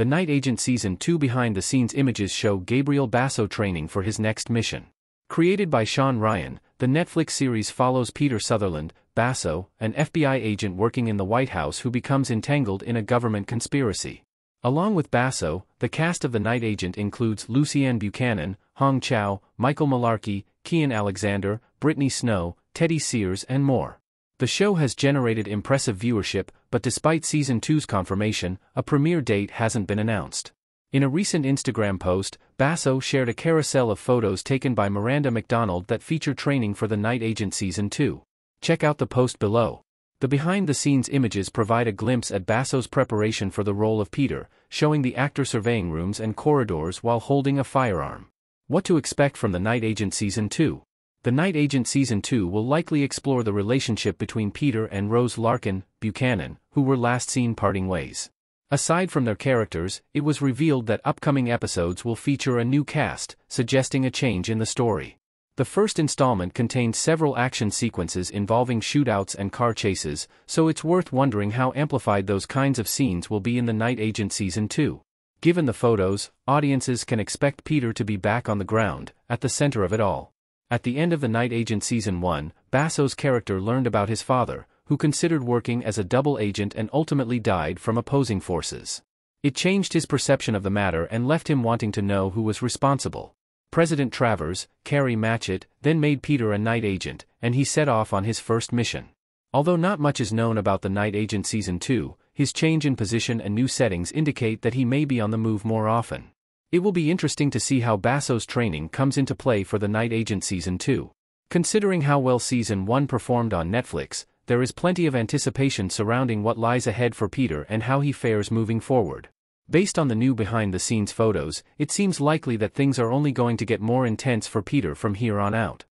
The Night Agent Season 2 behind the scenes images show Gabriel Basso training for his next mission. Created by Shawn Ryan, the Netflix series follows Peter Sutherland, Basso, an FBI agent working in the White House who becomes entangled in a government conspiracy. Along with Basso, the cast of The Night Agent includes Luciane Buchanan, Hong Chau, Michael Malarkey, Kian Alexander, Brittany Snow, Teddy Sears and more. The show has generated impressive viewership, but despite Season 2's confirmation, a premiere date hasn't been announced. In a recent Instagram post, Basso shared a carousel of photos taken by Miranda McDonald that feature training for the Night Agent Season 2. Check out the post below. The behind-the-scenes images provide a glimpse at Basso's preparation for the role of Peter, showing the actor surveying rooms and corridors while holding a firearm. What to expect from the Night Agent Season 2? The Night Agent Season 2 will likely explore the relationship between Peter and Rose Larkin, Buchanan, who were last seen parting ways. Aside from their characters, it was revealed that upcoming episodes will feature a new cast, suggesting a change in the story. The first installment contained several action sequences involving shootouts and car chases, so it's worth wondering how amplified those kinds of scenes will be in the Night Agent Season 2. Given the photos, audiences can expect Peter to be back on the ground, at the center of it all. At the end of The Night Agent Season 1, Basso's character learned about his father, who considered working as a double agent and ultimately died from opposing forces. It changed his perception of the matter and left him wanting to know who was responsible. President Travers, Kari Matchett, then made Peter a night agent, and he set off on his first mission. Although not much is known about The Night Agent Season 2, his change in position and new settings indicate that he may be on the move more often. It will be interesting to see how Basso's training comes into play for the Night Agent Season 2. Considering how well Season 1 performed on Netflix, there is plenty of anticipation surrounding what lies ahead for Peter and how he fares moving forward. Based on the new behind the scenes photos, it seems likely that things are only going to get more intense for Peter from here on out.